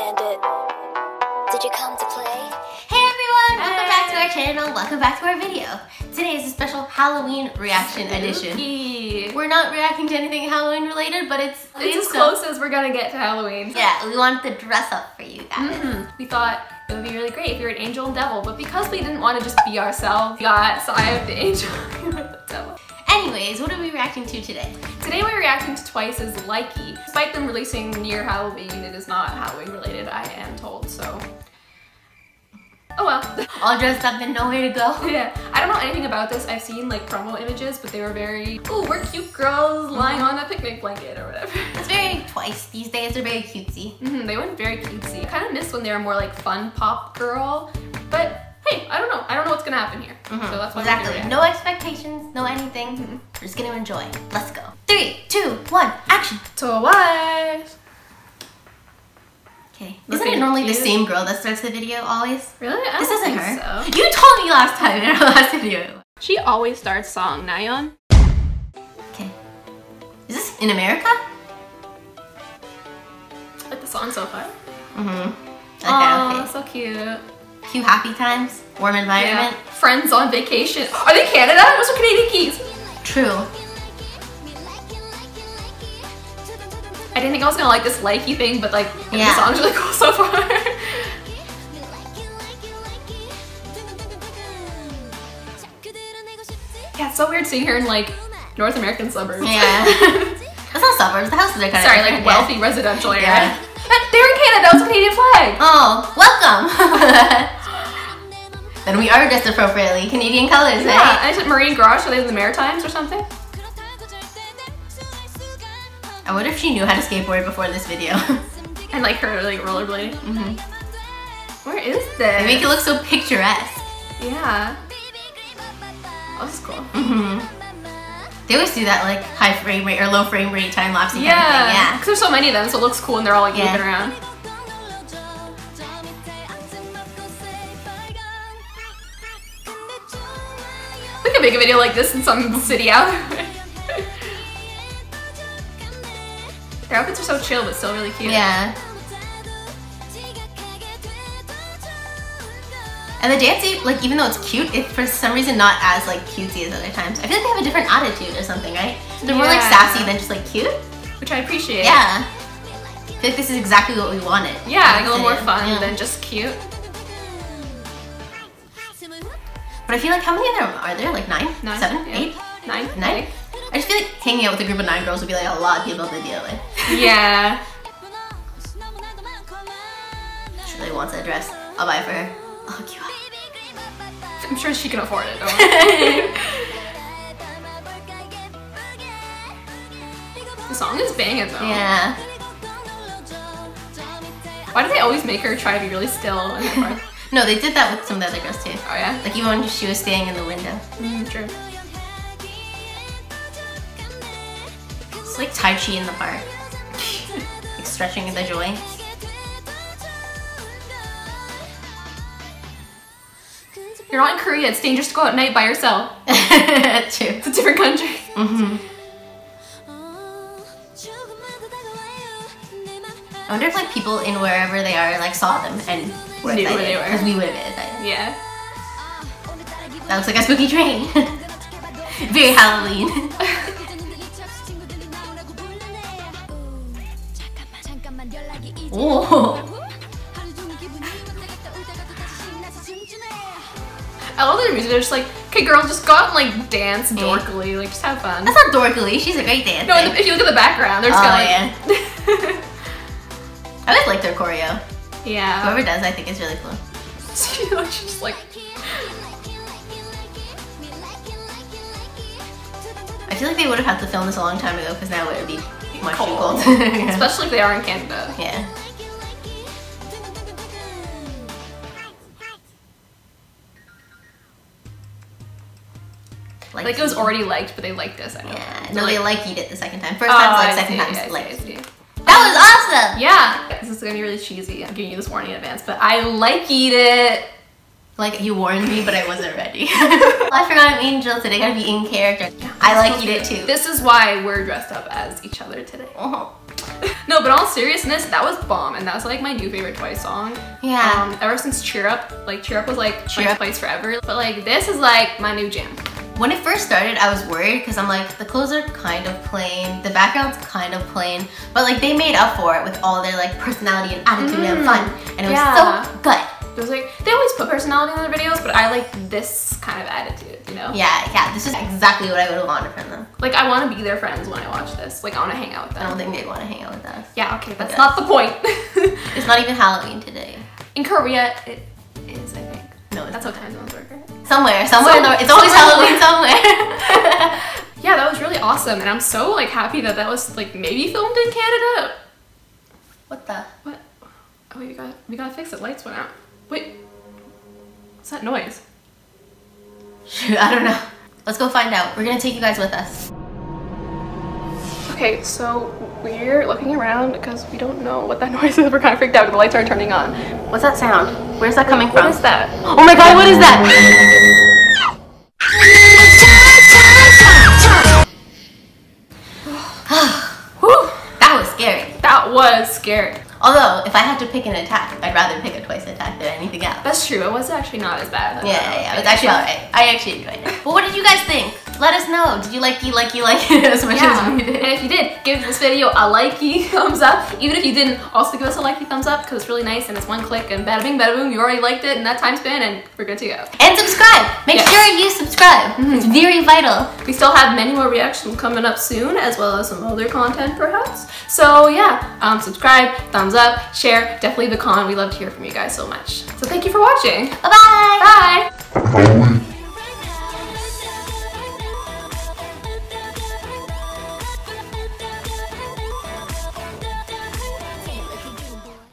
Bandit. Did you come to play? Hey everyone! Welcome back to our channel. Welcome back to our video. Today is a special Halloween reaction edition. We're not reacting to anything Halloween related, but it's It's as close as we're gonna get to Halloween. Yeah, we wanted to dress up for you guys. Mhm. We thought it would be really great if you're an angel and devil, but because we didn't want to just be ourselves, we got Saya the angel and the devil. Anyways, what are we reacting to today? Today we're reacting to Twice's Likey. Despite them releasing near Halloween, it is not Halloween related, I am told, so. Oh well. All dressed up and nowhere to go. yeah, I don't know anything about this. I've seen like promo images, but they were very, ooh, we're cute girls lying on a picnic blanket or whatever. It's very twice. These days they're very cutesy. Mhm, they went very cutesy. I kind of miss when they were more like fun pop girl, but hey, I don't know. I don't know what's gonna happen here. So that's why we're Exactly. No expectations, no anything. We're just gonna enjoy. Let's go. Three, two, one, action. Twice. Okay. Isn't it normally the same girl that starts the video always? Really? I This don't isn't think her. So. You told me last time in our last video. She always starts song Nayeon. Okay. Is this in America? Like the song so far. Mm-hmm. Okay, Aw, okay. so cute. Few happy times, warm environment. Yeah. Friends on vacation. Are they Canada? Those are Canadian keys. True. I didn't think I was gonna like this likey thing, but like Yeah. the song's really cool so far. yeah, it's so weird seeing her in like North American suburbs. Yeah. That's not suburbs. The houses are kind of Sorry, like wealthy residential area. Yeah. But they're in Canada. It's a Canadian flag. Oh, welcome. then we are dressed appropriately. Canadian colors, Yeah, right? and is it Marine Garage? Are they in the Maritimes or something? I wonder if she knew how to skateboard before this video. And like her like rollerblading. hmm Where is this? They make it look so picturesque. Yeah. Oh, this is cool. hmm They always do that like high frame rate or low frame rate time lapse kind of Yeah. thing. Yeah. Because there's so many of them, so it looks cool and they're all like Yeah. moving around. Could make a video like this in some city out. Their outfits are so chill but still really cute. Yeah. And the dance, like even though it's cute, it's for some reason not as like cutesy as other times. I feel like they have a different attitude or something, right? They're more like sassy than just like cute. Which I appreciate. Yeah. I feel like this is exactly what we wanted. Yeah, like a little more fun Yeah. than just cute. But I feel like how many of them are there? Like nine, Nine, seven, yeah. eight, Nine? I nine? think. I just feel like hanging out with a group of nine girls would be like a lot of people to deal with. Yeah. She really wants that dress. I'll buy it for her. I'll hook you up. I'm sure she can afford it. The song is banging though. Yeah. Why do they always make her try to be really still in the? No, they did that with some of the other girls too. Oh yeah? Like even when she was staying in the window. Mm, true. It's like Tai Chi in the park. like stretching the joints. You're not in Korea, it's dangerous to go out at night by yourself. True. It's a different country. Mm -hmm. I wonder if like people in wherever they are like saw them and were Knew where excited they were. because we would have been excited. Yeah. That looks like a spooky train. Very Halloween. Oh. I love the music. They're just like, okay, girl, just go out and like dance Yeah. dorkily, like just have fun. That's not dorkily. She's a great dancer. No, if you look at the background, they're just Oh, kind of like, I always like their choreo. Yeah. Whoever does, I think is really cool. She's just like, I feel like they would have had to film this a long time ago because now it would be much too Cold. cold. yeah. especially if they are in Canada. yeah. Like it was already liked, but they liked this. I know. Yeah, no, they like, liked it the second time. First oh, time's like, second see, time's see, like. That was awesome! Yeah. Is gonna be really cheesy. I'm giving you this warning in advance, but I like eat it. Like, you warned me, but I wasn't ready. I forgot I'm Angel today. I gotta be in character. I like eat it too. This is why we're dressed up as each other today. Oh. no, but all seriousness, that was bomb, and that's like my new favorite Twice song. Yeah. Um, ever since Cheer Up, like Cheer Up was like Cheer my Up. Twice forever, but like this is like my new jam. When it first started, I was worried because I'm like, the clothes are kind of plain, the background's kind of plain, but like they made up for it with all their like personality and attitude and Mm, fun, and it was so good. It was like they always put personality in their videos, but I like this kind of attitude, you know? Yeah, yeah, this is exactly what I would have wanted from them. Like I want to be their friends when I watch this. Like I want to hang out with them. I don't think they'd want to hang out with us. Yeah, okay, that's not the point. It's not even Halloween today. in Korea, it is, I think. No, it's That's how time zones right? Somewhere, somewhere. in the, Some- it's always somewhere. Halloween somewhere. Yeah, that was really awesome, and I'm so like happy that that was like maybe filmed in Canada. what the? What? Oh, wait, we got we gotta fix it. Lights went out. Wait, what's that noise? Shoot, I don't know. Let's go find out. We're gonna take you guys with us. Okay, so we're looking around because we don't know what that noise is. We're kind of freaked out because the lights aren't turning on. What's that sound? Where's that coming from? What is that? Oh my god, what is that? That was scary. that was scary. Although, if I had to pick an attack, I'd rather pick a twice attack than anything else. That's true. It was actually not as bad. Yeah, yeah, yeah. It was actually alright. I actually enjoyed it. But what did you guys think? Let us know. Did you like you like you like it as much Yeah. as we did? And if you did, give this video a likey thumbs up. Even if you didn't, also give us a likey thumbs up because it's really nice and it's one click and bada bing, bada boom, you already liked it in that time span and we're good to go. And subscribe. Make Yes. sure you subscribe. It's very vital. We still have many more reactions coming up soon, as well as some other content perhaps. So yeah, um, subscribe, thumbs up, share, definitely the con. We love to hear from you guys so much. So thank you for watching. Bye bye. Bye! Halloween.